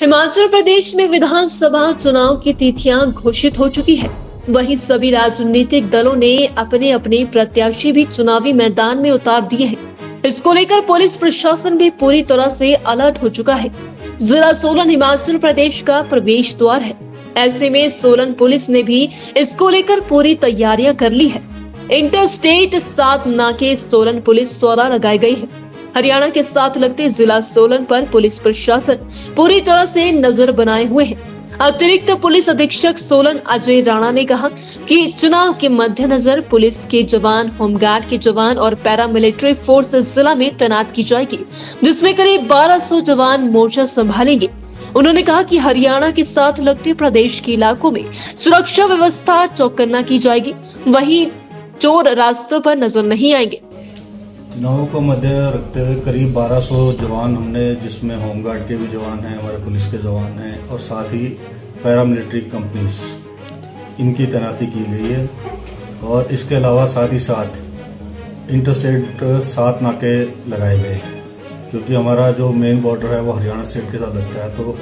हिमाचल प्रदेश में विधानसभा चुनाव की तिथियाँ घोषित हो चुकी है। वहीं सभी राजनीतिक दलों ने अपने अपने प्रत्याशी भी चुनावी मैदान में उतार दिए हैं। इसको लेकर पुलिस प्रशासन भी पूरी तरह से अलर्ट हो चुका है। जिला सोलन हिमाचल प्रदेश का प्रवेश द्वार है। ऐसे में सोलन पुलिस ने भी इसको लेकर पूरी तैयारियाँ कर ली है। इंटर स्टेट सात नाके सोलन पुलिस द्वारा लगाई गई है। हरियाणा के साथ लगते जिला सोलन पर पुलिस प्रशासन पूरी तरह से नज़र बनाए हुए है। अतिरिक्त पुलिस अधीक्षक सोलन अजय राणा ने कहा कि चुनाव के मद्देनजर पुलिस के जवान, होमगार्ड के जवान और पैरामिलिट्री फोर्स जिला में तैनात की जाएगी, जिसमें करीब 1200 जवान मोर्चा संभालेंगे। उन्होंने कहा कि हरियाणा के साथ लगते प्रदेश के इलाकों में सुरक्षा व्यवस्था चौकन्ना की जाएगी। वहीं चोर रास्तों पर नज़र नहीं आएँगे। चुनावों को मध्य रखते हुए करीब 1200 जवान हमने, जिसमें होमगार्ड के भी जवान हैं, हमारे पुलिस के जवान हैं, और साथ ही पैरामिलिट्री कंपनीज़, इनकी तैनाती की गई है। और इसके अलावा साथ ही साथ इंटरस्टेट सात नाके लगाए गए हैं, क्योंकि हमारा जो मेन बॉर्डर है वो हरियाणा स्टेट के साथ लगता है तो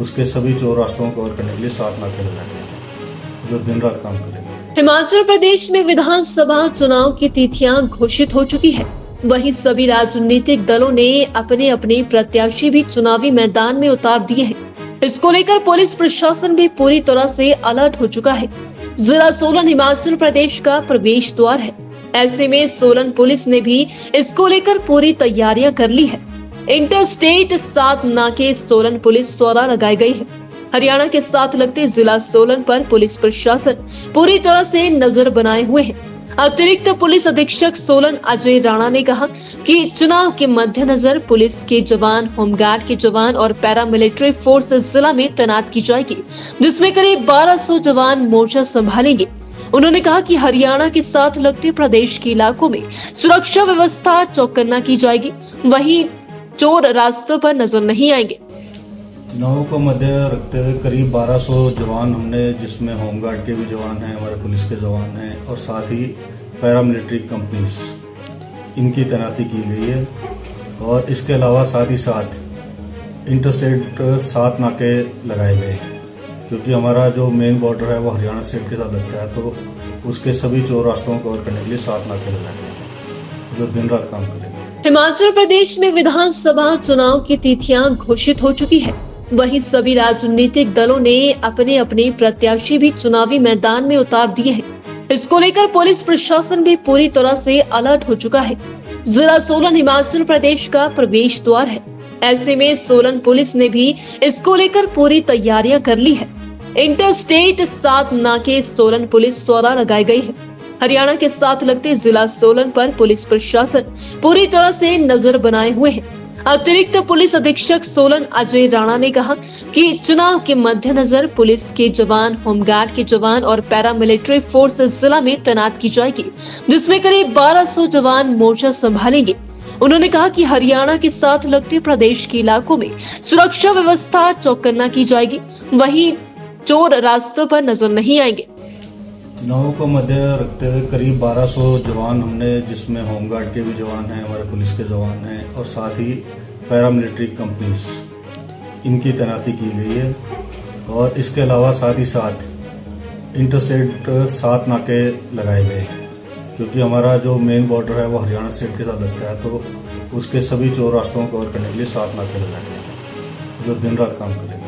उसके सभी चोर रास्तों को कवर करने के लिए सात नाके लगाए गए जो दिन रात काम करेंगे। हिमाचल प्रदेश में विधानसभा चुनाव की तिथियाँ घोषित हो चुकी है। वहीं सभी राजनीतिक दलों ने अपने अपने प्रत्याशी भी चुनावी मैदान में उतार दिए हैं। इसको लेकर पुलिस प्रशासन भी पूरी तरह से अलर्ट हो चुका है। जिला सोलन हिमाचल प्रदेश का प्रवेश द्वार है। ऐसे में सोलन पुलिस ने भी इसको लेकर पूरी तैयारियाँ कर ली है। इंटर स्टेट सात नाके सोलन पुलिस द्वारा लगाई गई है। हरियाणा के साथ लगते जिला सोलन पर पुलिस प्रशासन पूरी तरह से नज़र बनाए हुए है। अतिरिक्त पुलिस अधीक्षक सोलन अजय राणा ने कहा कि चुनाव के मद्देनजर पुलिस के जवान, होमगार्ड के जवान और पैरामिलिट्री फोर्स जिला में तैनात की जाएगी, जिसमें करीब 1200 जवान मोर्चा संभालेंगे। उन्होंने कहा कि हरियाणा के साथ लगते प्रदेश के इलाकों में सुरक्षा व्यवस्था चौकन्ना की जाएगी। वहीं चोर रास्तों पर नज़र नहीं आएँगे। चुनावों को मध्य रखते हुए करीब 1200 जवान हमने, जिसमें होमगार्ड के भी जवान हैं, हमारे पुलिस के जवान हैं, और साथ ही पैरामिलिट्री कंपनीज़, इनकी तैनाती की गई है। और इसके अलावा साथ ही साथ इंटरस्टेट सात नाके लगाए गए हैं, क्योंकि हमारा जो मेन बॉर्डर है वो हरियाणा स्टेट के साथ लगता है तो उसके सभी चोर रास्तों को कवर करने के लिए सात नाके लगाए गए जो दिन रात काम करेंगे। हिमाचल प्रदेश में विधानसभा चुनाव की तिथियाँ घोषित हो चुकी है। वहीं सभी राजनीतिक दलों ने अपने अपने प्रत्याशी भी चुनावी मैदान में उतार दिए हैं। इसको लेकर पुलिस प्रशासन भी पूरी तरह से अलर्ट हो चुका है। जिला सोलन हिमाचल प्रदेश का प्रवेश द्वार है। ऐसे में सोलन पुलिस ने भी इसको लेकर पूरी तैयारियाँ कर ली है। इंटर स्टेट सात नाके सोलन पुलिस द्वारा लगाई गई है। हरियाणा के साथ लगते जिला सोलन पर पुलिस प्रशासन पूरी तरह से नज़र बनाए हुए है। अतिरिक्त पुलिस अधीक्षक सोलन अजय राणा ने कहा कि चुनाव के मद्देनजर पुलिस के जवान, होमगार्ड के जवान और पैरामिलिट्री फोर्स जिला में तैनात की जाएगी, जिसमें करीब 1200 जवान मोर्चा संभालेंगे। उन्होंने कहा कि हरियाणा के साथ लगते प्रदेश के इलाकों में सुरक्षा व्यवस्था चौकन्ना की जाएगी। वहीं चोर रास्तों पर नज़र नहीं आएँगे। चुनावों को मध्य रखते हुए करीब 1200 जवान हमने, जिसमें होमगार्ड के भी जवान हैं, हमारे पुलिस के जवान हैं, और साथ ही पैरामिलिट्री कंपनीज़ इनकी तैनाती की गई है। और इसके अलावा साथ ही साथ इंटरस्टेट सात नाके लगाए गए हैं, क्योंकि हमारा जो मेन बॉर्डर है वो हरियाणा स्टेट के साथ लगता है तो उसके सभी चोर रास्तों को कवर करने के लिए सात नाके लगाए गए हैं, जो दिन रात काम करेंगे